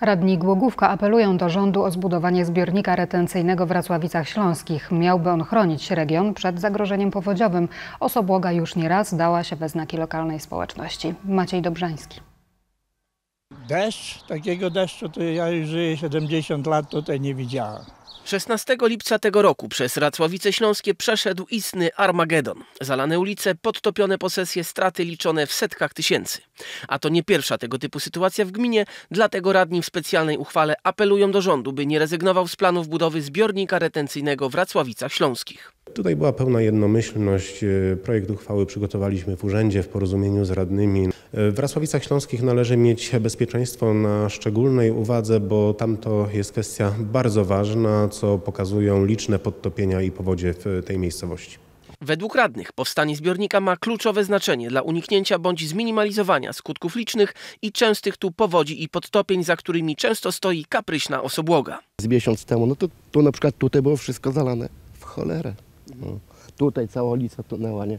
Radni Głogówka apelują do rządu o zbudowanie zbiornika retencyjnego w Racławicach Śląskich. Miałby on chronić region przed zagrożeniem powodziowym. Osobłoga już nieraz dała się we znaki lokalnej społeczności. Maciej Dobrzański. Deszcz, takiego deszczu to ja już żyję 70 lat, tutaj nie widziałem. 16 lipca tego roku przez Racławice Śląskie przeszedł istny Armagedon. Zalane ulice, podtopione posesje, straty liczone w setkach tysięcy. A to nie pierwsza tego typu sytuacja w gminie, dlatego radni w specjalnej uchwale apelują do rządu, by nie rezygnował z planów budowy zbiornika retencyjnego w Racławicach Śląskich. Tutaj była pełna jednomyślność. E, Projekt uchwały przygotowaliśmy w urzędzie w porozumieniu z radnymi. E, W Rasławicach Śląskich należy mieć bezpieczeństwo na szczególnej uwadze, bo tam to jest kwestia bardzo ważna, co pokazują liczne podtopienia i powodzie w tej miejscowości. Według radnych powstanie zbiornika ma kluczowe znaczenie dla uniknięcia bądź zminimalizowania skutków licznych i częstych tu powodzi i podtopień, za którymi często stoi kapryśna osobłoga. z miesiąc temu, no to tu na przykład tutaj było wszystko zalane w cholerę. No. Tutaj cała ulica tonęła, nie?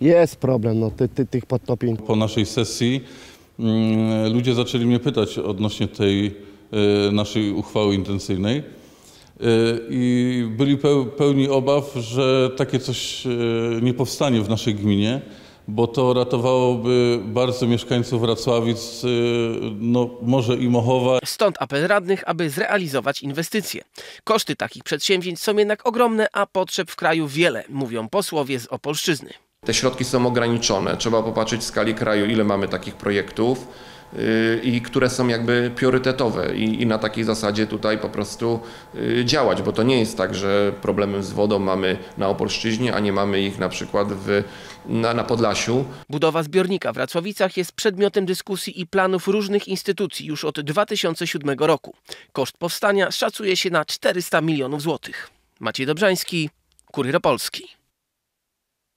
Jest problem, no, ty, ty, tych podtopień. Po naszej sesji mm, ludzie zaczęli mnie pytać odnośnie tej e, naszej uchwały intencyjnej E, i byli peł- pełni obaw, że takie coś e, nie powstanie w naszej gminie, bo to ratowałoby bardzo mieszkańców Wrocławic, e, no może i Mochowa, Stąd apel radnych, aby zrealizować inwestycje. Koszty takich przedsięwzięć są jednak ogromne, a potrzeb w kraju wiele, mówią posłowie z Opolszczyzny. Te środki są ograniczone. Trzeba popatrzeć w skali kraju, ile mamy takich projektów i które są jakby priorytetowe i, i na takiej zasadzie tutaj po prostu yy, działać, bo to nie jest tak, że problemy z wodą mamy na Opolszczyźnie, a nie mamy ich na przykład w, na, na Podlasiu. Budowa zbiornika w Racławicach jest przedmiotem dyskusji i planów różnych instytucji już od 2007 roku. Koszt powstania szacuje się na 400 milionów złotych. Maciej Dobrzański, Kurier Polski.